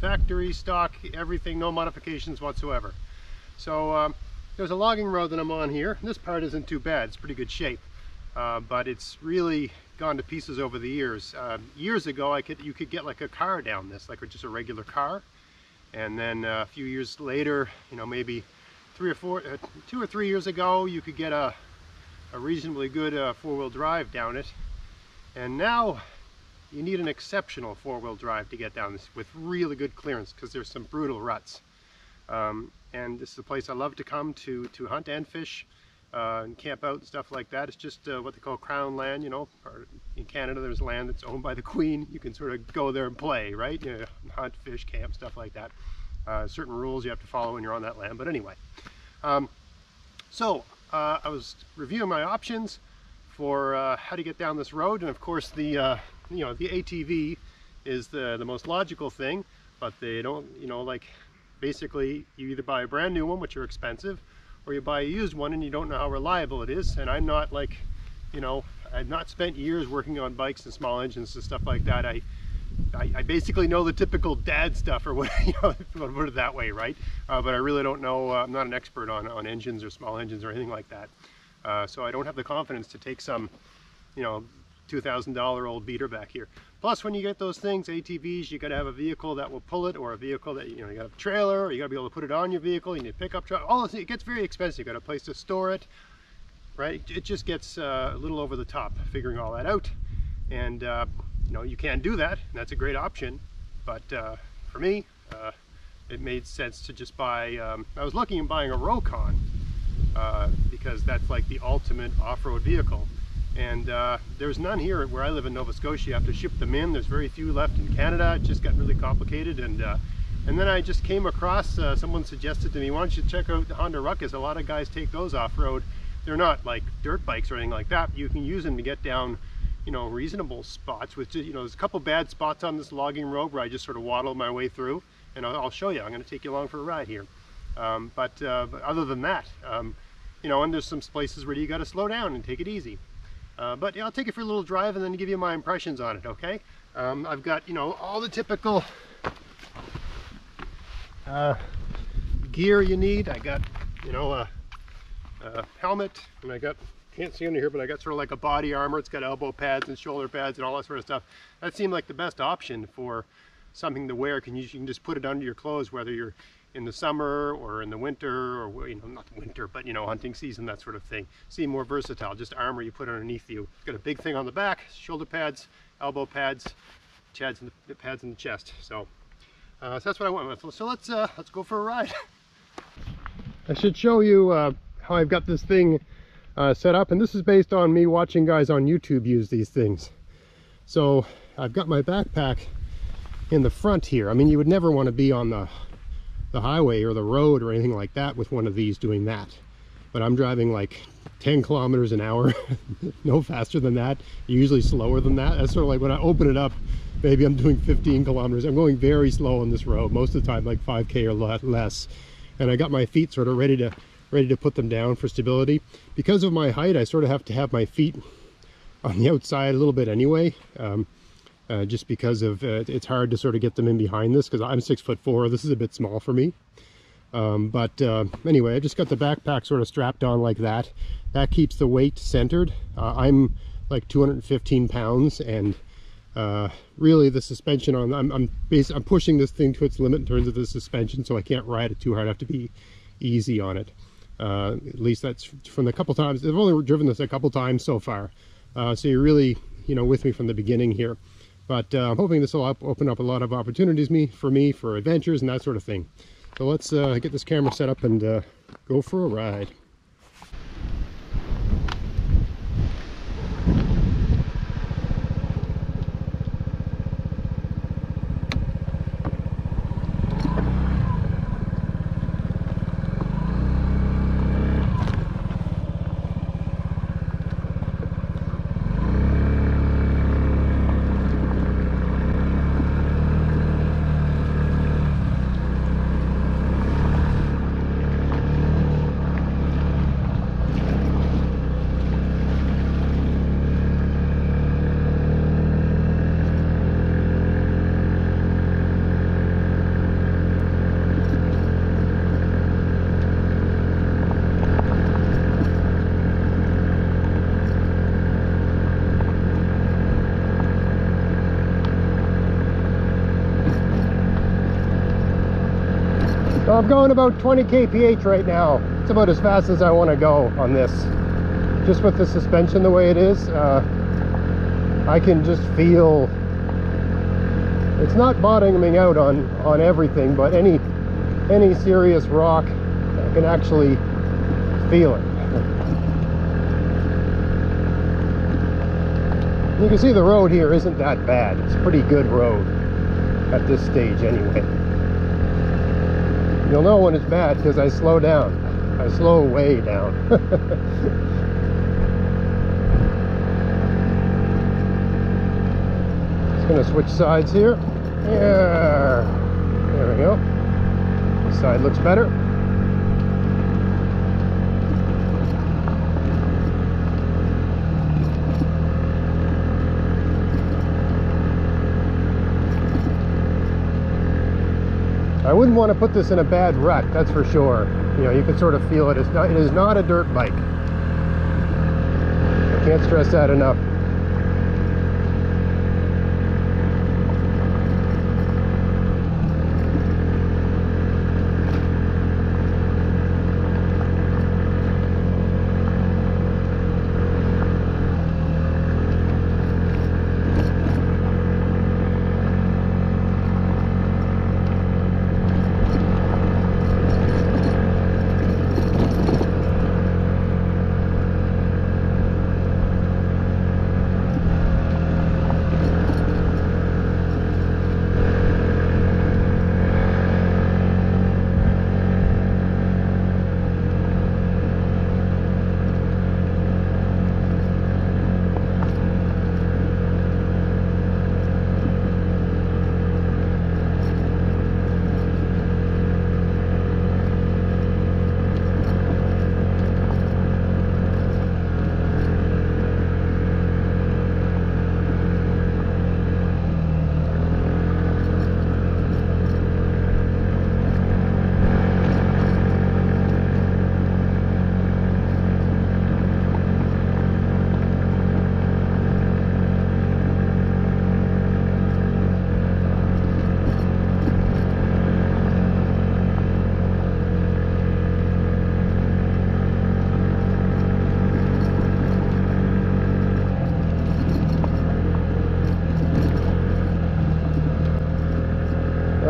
Factory stock everything no modifications whatsoever. So um, there's a logging road that I'm on here. This part isn't too bad. It's pretty good shape. Uh, but it's really gone to pieces over the years. Uh, years ago I could you could get like a car down this like just a regular car. And then uh, a few years later you know maybe three or four, uh, two or three years ago, you could get a, a reasonably good uh, four-wheel drive down it. And now you need an exceptional four-wheel drive to get down this with really good clearance because there's some brutal ruts. Um, and this is a place I love to come to to hunt and fish uh, and camp out and stuff like that. It's just uh, what they call crown land, you know. In Canada, there's land that's owned by the Queen. You can sort of go there and play, right? You know, hunt, fish, camp, stuff like that. Uh, certain rules you have to follow when you're on that land. But anyway, um, so uh, I was reviewing my options for uh, how to get down this road, and of course the uh, you know the ATV is the the most logical thing, but they don't you know like basically you either buy a brand new one, which are expensive, or you buy a used one and you don't know how reliable it is. And I'm not like you know I've not spent years working on bikes and small engines and stuff like that. I I, I, basically know the typical dad stuff or what, you know, put it that way, right? Uh, but I really don't know, uh, I'm not an expert on, on engines or small engines or anything like that. Uh, so I don't have the confidence to take some, you know, $2,000 old beater back here. Plus when you get those things, ATVs, you gotta have a vehicle that will pull it or a vehicle that, you know, you got a trailer or you gotta be able to put it on your vehicle, you need a pickup truck, all this, it gets very expensive. You got a place to store it, right? It just gets uh, a little over the top figuring all that out. And uh, you know, you can do that, and that's a great option. But uh, for me, uh, it made sense to just buy, um, I was looking at buying a Rokon uh, because that's like the ultimate off-road vehicle. And uh, there's none here where I live in Nova Scotia. You have to ship them in. There's very few left in Canada. It just got really complicated. And uh, and then I just came across, uh, someone suggested to me, why don't you check out the Honda Ruckus? A lot of guys take those off-road. They're not like dirt bikes or anything like that. You can use them to get down you know, reasonable spots with, you know, there's a couple bad spots on this logging road where I just sort of waddle my way through and I'll, show you. I'm going to take you along for a ride here. Um, but, uh, but, other than that, um, you know, and there's some places where you got to slow down and take it easy. Uh, but yeah, I'll take it for a little drive and then give you my impressions on it, okay? Um, I've got, you know, all the typical uh, gear you need. I got, you know, a, a helmet and I got can't see under here, but I got sort of like a body armor. It's got elbow pads and shoulder pads and all that sort of stuff. That seemed like the best option for something to wear. Can you, you can just put it under your clothes, whether you're in the summer or in the winter or, you know, not winter, but, you know, hunting season, that sort of thing. Seem more versatile, just armor you put underneath you. Got a big thing on the back, shoulder pads, elbow pads, pads in the, pads in the chest. So, uh, so that's what I went with. So let's, uh, let's go for a ride. I should show you uh, how I've got this thing uh, set up and this is based on me watching guys on YouTube use these things so I've got my backpack in the front here I mean you would never want to be on the the highway or the road or anything like that with one of these doing that but I'm driving like 10 kilometers an hour no faster than that usually slower than that that's sort of like when I open it up maybe I'm doing 15 kilometers I'm going very slow on this road most of the time like 5k or less and I got my feet sort of ready to ready to put them down for stability. Because of my height, I sort of have to have my feet on the outside a little bit anyway. Um, uh, just because of uh, it's hard to sort of get them in behind this because I'm six foot four. This is a bit small for me. Um, but uh, anyway, I just got the backpack sort of strapped on like that. That keeps the weight centered. Uh, I'm like 215 pounds and uh, really the suspension on I'm I'm, I'm pushing this thing to its limit in terms of the suspension so I can't ride it too hard I have to be easy on it uh, at least that's from the couple times. I've only driven this a couple times so far. So you're really, you know, with me from the beginning here. But uh, I'm hoping this will open up a lot of opportunities me for me for adventures and that sort of thing. So let's uh, get this camera set up and uh, go for a ride. I'm going about 20 kph right now. It's about as fast as I want to go on this. Just with the suspension the way it is, uh, I can just feel it's not bottoming out on on everything, but any any serious rock, I can actually feel it. You can see the road here isn't that bad. It's a pretty good road at this stage anyway. You'll know when it's bad because I slow down. I slow way down. Just gonna switch sides here. Yeah. There we go. This side looks better. I wouldn't want to put this in a bad rut, that's for sure. You know, you can sort of feel it. It's not, it is not a dirt bike. I can't stress that enough.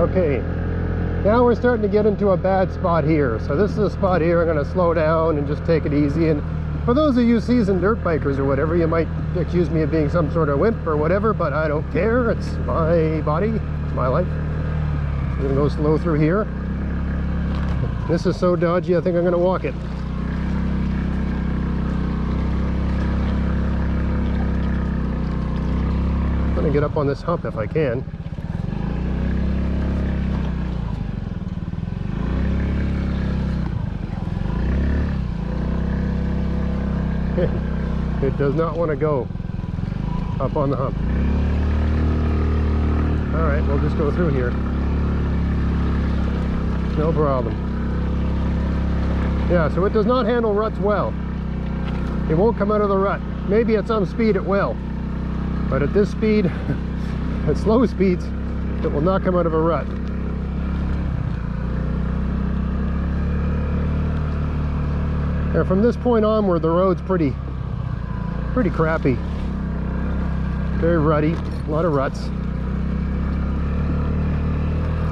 Okay, now we're starting to get into a bad spot here. So this is a spot here I'm going to slow down and just take it easy. And for those of you seasoned dirt bikers or whatever, you might accuse me of being some sort of wimp or whatever, but I don't care. It's my body, it's my life. I'm to go slow through here. This is so dodgy, I think I'm going to walk it. I'm to get up on this hump if I can. Does not want to go up on the hump. All right, we'll just go through here. No problem. Yeah, so it does not handle ruts well. It won't come out of the rut. Maybe at some speed it will. But at this speed, at slow speeds, it will not come out of a rut. And from this point onward, the road's pretty pretty crappy. Very rutty, a lot of ruts.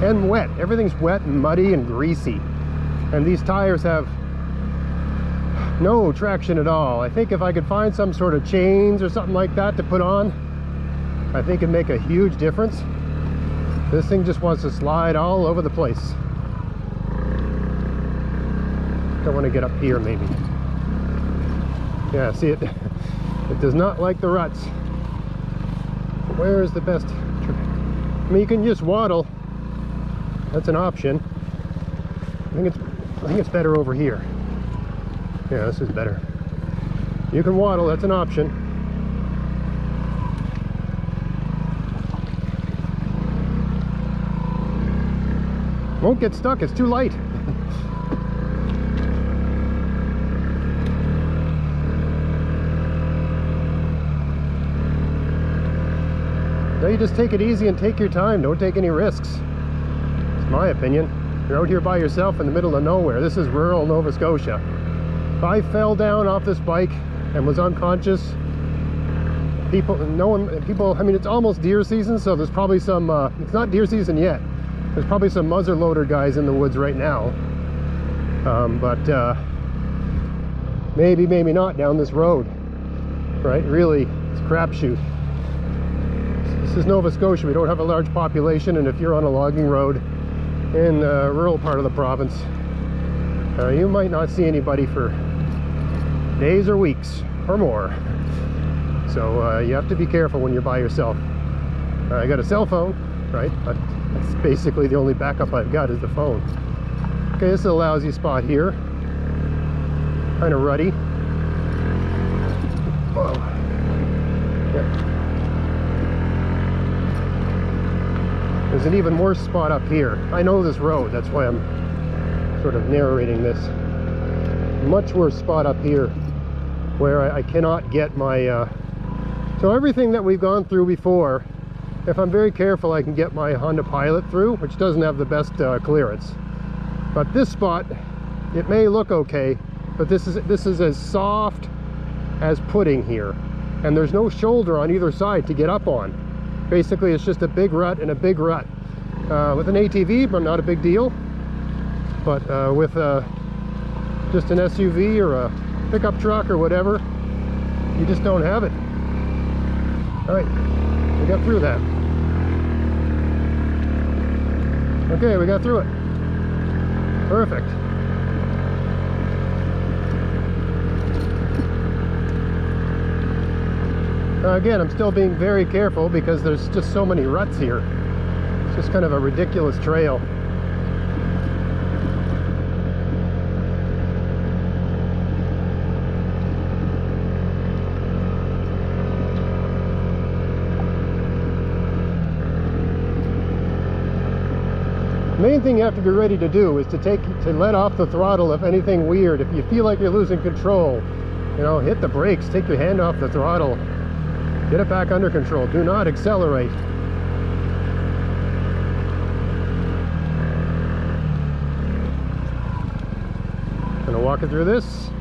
And wet, everything's wet and muddy and greasy. And these tires have no traction at all. I think if I could find some sort of chains or something like that to put on, I think it'd make a huge difference. This thing just wants to slide all over the place. Don't want to get up here maybe. Yeah, see it it does not like the ruts. Where is the best? I mean, you can just waddle. That's an option. I think it's I think it's better over here. Yeah, this is better. You can waddle, that's an option. Won't get stuck, it's too light. You just take it easy and take your time. Don't take any risks. It's my opinion. You're out here by yourself in the middle of nowhere. This is rural Nova Scotia. If I fell down off this bike and was unconscious, people, no one, people, I mean, it's almost deer season, so there's probably some, uh, it's not deer season yet. There's probably some muzzle loader guys in the woods right now. Um, but uh, maybe, maybe not down this road, right? Really, it's crapshoot. This is Nova Scotia. We don't have a large population, and if you're on a logging road in the rural part of the province, uh, you might not see anybody for days or weeks or more. So uh, you have to be careful when you're by yourself. Uh, I got a cell phone, right? But that's basically the only backup I've got is the phone. Okay, this is a lousy spot here. Kind of ruddy. Whoa. Yeah. There's an even worse spot up here. I know this road, that's why I'm sort of narrating this. Much worse spot up here where I, I cannot get my... Uh... So everything that we've gone through before, if I'm very careful, I can get my Honda Pilot through, which doesn't have the best uh, clearance. But this spot, it may look okay, but this is this is as soft as pudding here. And there's no shoulder on either side to get up on. Basically, it's just a big rut and a big rut. Uh, with an ATV, but not a big deal. But uh, with uh, just an SUV or a pickup truck or whatever, you just don't have it. All right, we got through that. Okay, we got through it. Perfect. Again, I'm still being very careful because there's just so many ruts here. It's just kind of a ridiculous trail. main thing you have to be ready to do is to take to let off the throttle if anything weird if you feel like you're losing control you know hit the brakes take your hand off the throttle Get it back under control. Do not accelerate. Gonna walk it through this.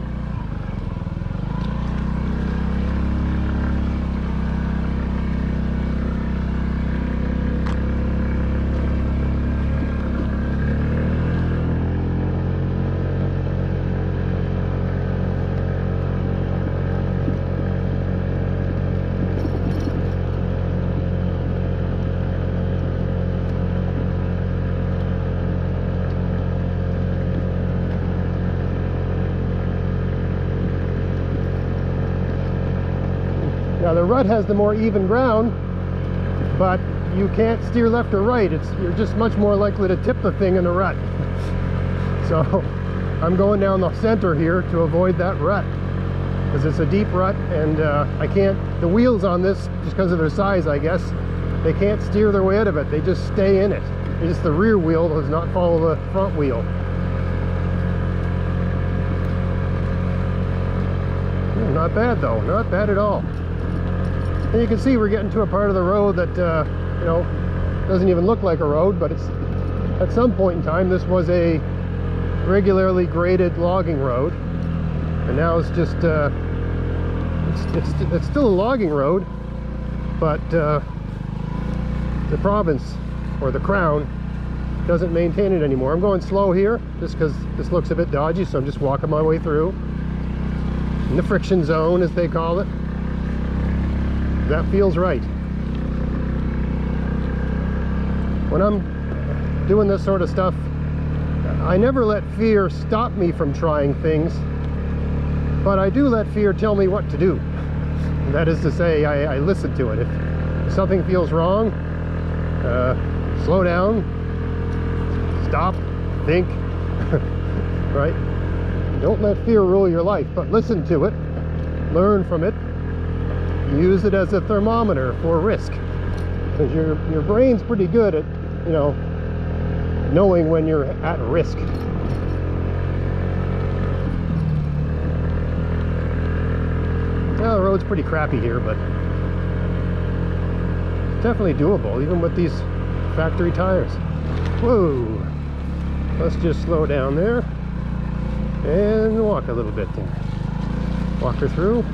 Rut has the more even ground, but you can't steer left or right. It's You're just much more likely to tip the thing in the rut. so I'm going down the center here to avoid that rut because it's a deep rut and uh, I can't, the wheels on this, just because of their size I guess, they can't steer their way out of it. They just stay in it. It's the rear wheel does not follow the front wheel. Not bad though, not bad at all. And you can see we're getting to a part of the road that, uh, you know, doesn't even look like a road, but it's at some point in time this was a regularly graded logging road. And now it's just, uh, it's, it's, it's still a logging road, but uh, the province or the crown doesn't maintain it anymore. I'm going slow here just because this looks a bit dodgy, so I'm just walking my way through. In the friction zone, as they call it that feels right. When I'm doing this sort of stuff, I never let fear stop me from trying things, but I do let fear tell me what to do. That is to say, I, I listen to it. If something feels wrong, uh, slow down, stop, think, right? Don't let fear rule your life, but listen to it, learn from it, use it as a thermometer for risk because your your brain's pretty good at you know knowing when you're at risk well the road's pretty crappy here but definitely doable even with these factory tires whoa let's just slow down there and walk a little bit there. Walk her through.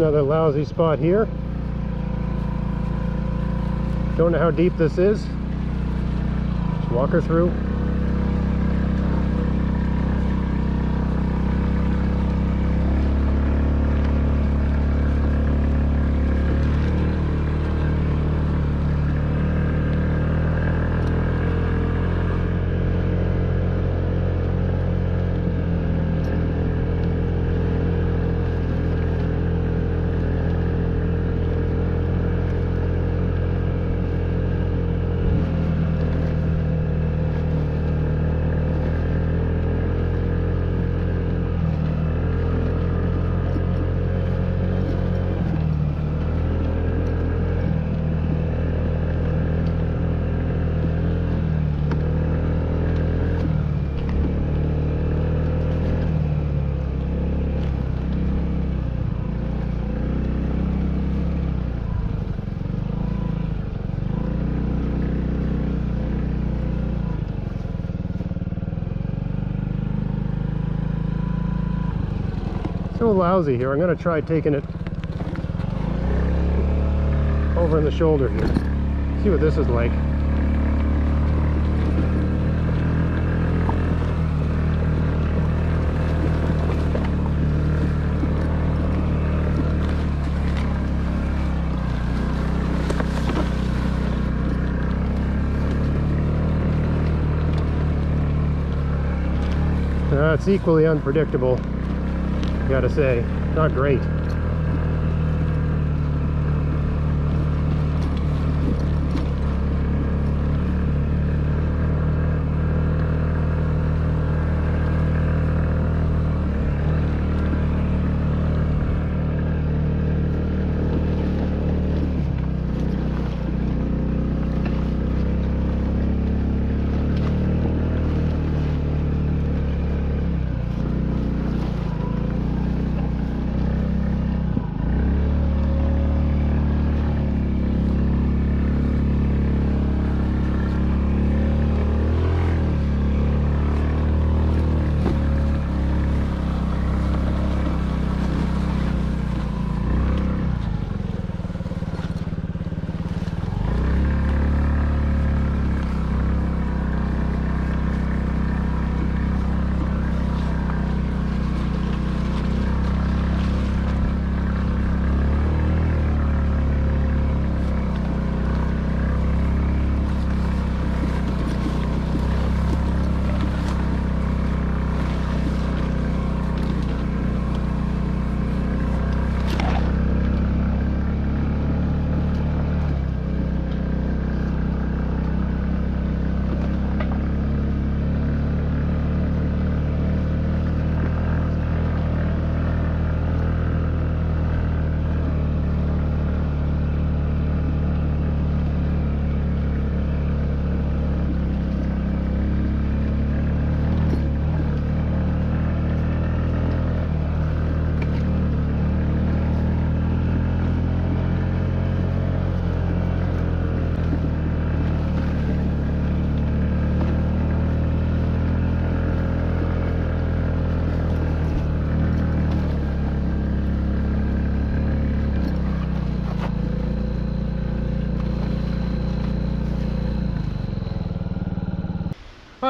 Another lousy spot here. Don't know how deep this is. Just walk her through. So lousy here. I'm going to try taking it over in the shoulder here. See what this is like. Uh, it's equally unpredictable gotta say. Not great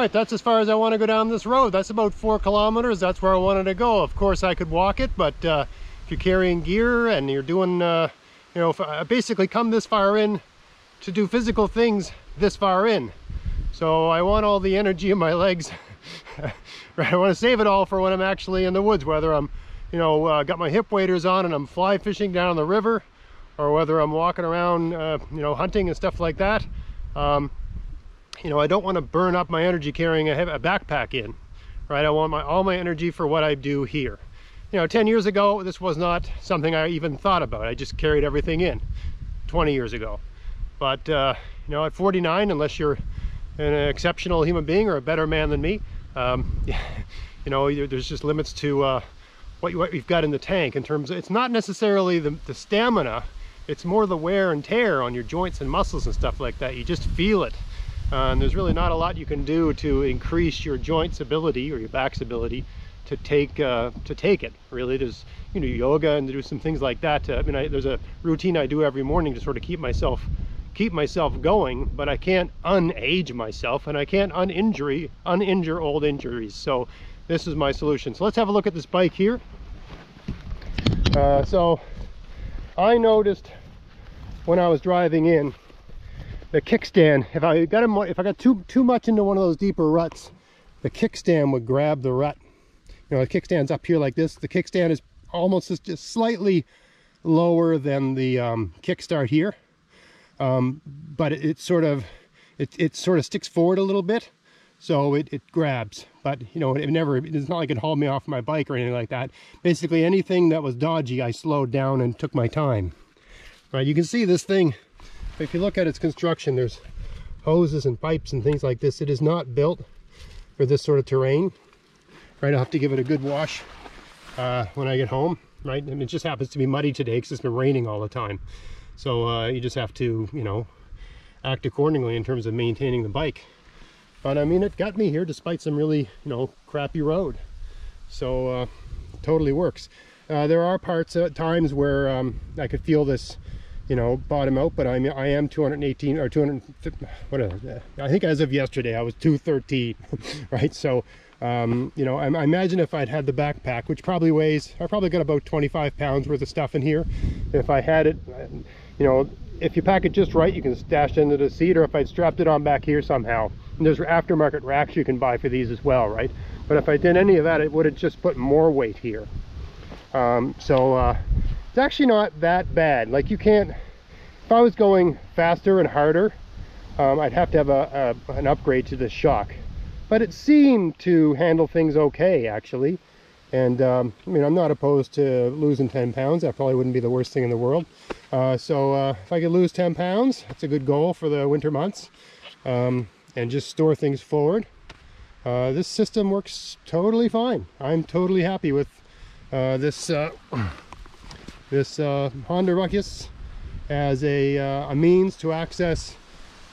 right, that's as far as I want to go down this road. That's about four kilometers. That's where I wanted to go. Of course, I could walk it, but uh, if you're carrying gear and you're doing, uh, you know, I basically come this far in to do physical things this far in. So I want all the energy in my legs. Right, I want to save it all for when I'm actually in the woods, whether I'm, you know, uh, got my hip waders on and I'm fly fishing down the river, or whether I'm walking around, uh, you know, hunting and stuff like that. Um, you know, I don't want to burn up my energy carrying a, a backpack in, right? I want my all my energy for what I do here. You know, 10 years ago, this was not something I even thought about. I just carried everything in 20 years ago. But, uh, you know, at 49, unless you're an exceptional human being or a better man than me, um, you know, there's just limits to uh, what, you, what you've got in the tank in terms of, it's not necessarily the, the stamina, it's more the wear and tear on your joints and muscles and stuff like that. You just feel it. And there's really not a lot you can do to increase your joints ability or your back's ability to take uh, to take it really. There's you know yoga and do some things like that. To, I mean I, there's a routine I do every morning to sort of keep myself keep myself going but I can't unage myself and I can't uninjury uninjure old injuries. So this is my solution. So let's have a look at this bike here. Uh, so I noticed when I was driving in the kickstand, if I got if I got too too much into one of those deeper ruts, the kickstand would grab the rut. You know, the kickstand's up here like this. The kickstand is almost just, just slightly lower than the um, kickstart here, um, but it, it, sort of it, it sort of sticks forward a little bit, so it, it grabs. But you know, it never. It's not like it hauled me off my bike or anything like that. Basically, anything that was dodgy, I slowed down and took my time. Right, you can see this thing if you look at its construction, there's hoses and pipes and things like this. It is not built for this sort of terrain. Right, I'll have to give it a good wash uh, when I get home. Right, mean, it just happens to be muddy today because it's been raining all the time. So uh, you just have to, you know, act accordingly in terms of maintaining the bike. But I mean, it got me here despite some really, you know, crappy road. So uh, totally works. Uh, there are parts at times where um, I could feel this you know, bottom out, but I'm, I am 218 or 200, whatever. I think as of yesterday, I was 213, right? So, um, you know, I, I, imagine if I'd had the backpack, which probably weighs, I probably got about 25 pounds worth of stuff in here. If I had it, you know, if you pack it just right, you can stash it into the seat, or if I'd strapped it on back here somehow. And there's aftermarket racks you can buy for these as well, right? But if I did any of that, it would have just put more weight here. Um, so, uh, it's actually not that bad. Like you can't, if I was going faster and harder, um, I'd have to have a, a, an upgrade to the shock. But it seemed to handle things okay, actually. And um, I mean, I'm not opposed to losing 10 pounds. That probably wouldn't be the worst thing in the world. Uh, so uh, if I could lose 10 pounds, that's a good goal for the winter months. Um, and just store things forward. Uh, this system works totally fine. I'm totally happy with uh, this uh, this uh, Honda Ruckus as a, uh, a means to access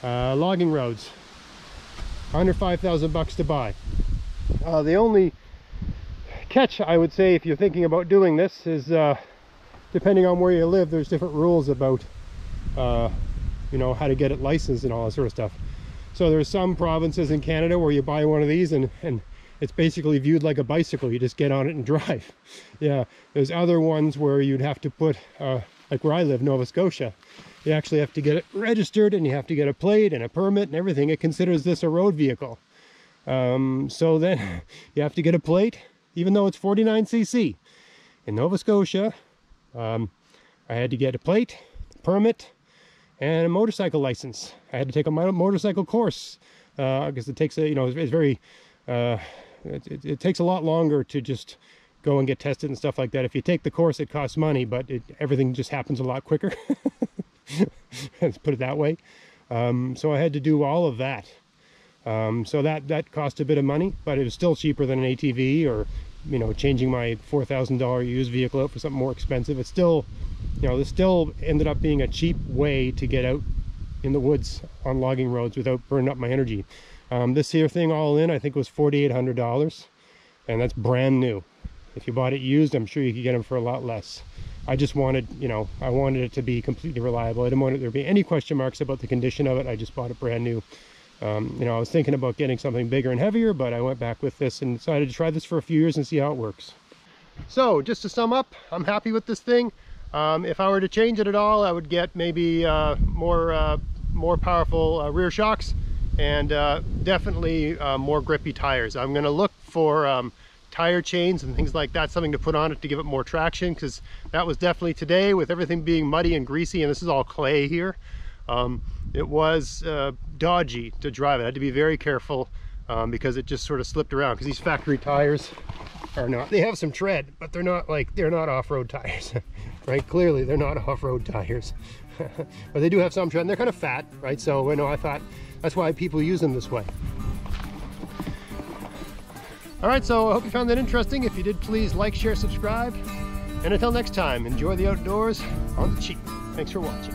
uh, logging roads. Under 5,000 bucks to buy. Uh, the only catch I would say if you're thinking about doing this is uh, depending on where you live there's different rules about uh, you know how to get it licensed and all that sort of stuff. So there's some provinces in Canada where you buy one of these and, and it's basically viewed like a bicycle. You just get on it and drive. Yeah. There's other ones where you'd have to put uh, like where I live Nova Scotia you actually have to get it registered and you have to get a plate and a permit and everything. It considers this a road vehicle. Um, so then you have to get a plate even though it's 49cc in Nova Scotia um, I had to get a plate permit and a motorcycle license. I had to take a motorcycle course because uh, it takes a you know it's, it's very uh, it, it, it, takes a lot longer to just go and get tested and stuff like that. If you take the course, it costs money, but it, everything just happens a lot quicker. Let's put it that way. Um, so I had to do all of that. Um, so that, that cost a bit of money, but it was still cheaper than an ATV or, you know, changing my $4,000 used vehicle out for something more expensive. It's still, you know, this still ended up being a cheap way to get out in the woods on logging roads without burning up my energy. Um, this here thing all in, I think was $4,800 and that's brand new. If you bought it used, I'm sure you could get them for a lot less. I just wanted, you know, I wanted it to be completely reliable. I didn't want there to be any question marks about the condition of it. I just bought it brand new. Um, you know, I was thinking about getting something bigger and heavier, but I went back with this and decided to try this for a few years and see how it works. So just to sum up, I'm happy with this thing. Um, if I were to change it at all, I would get maybe uh, more uh, more powerful uh, rear shocks and uh, definitely uh, more grippy tires. I'm gonna look for um, tire chains and things like that, something to put on it to give it more traction because that was definitely today with everything being muddy and greasy and this is all clay here. Um, it was uh, dodgy to drive it. I had to be very careful um, because it just sort of slipped around because these factory tires are not, they have some tread, but they're not like, they're not off-road tires, right? Clearly they're not off-road tires, but they do have some tread and they're kind of fat, right? So, you know, I thought that's why people use them this way. All right, so I hope you found that interesting. If you did, please like, share, subscribe. And until next time, enjoy the outdoors on the cheap. Thanks for watching.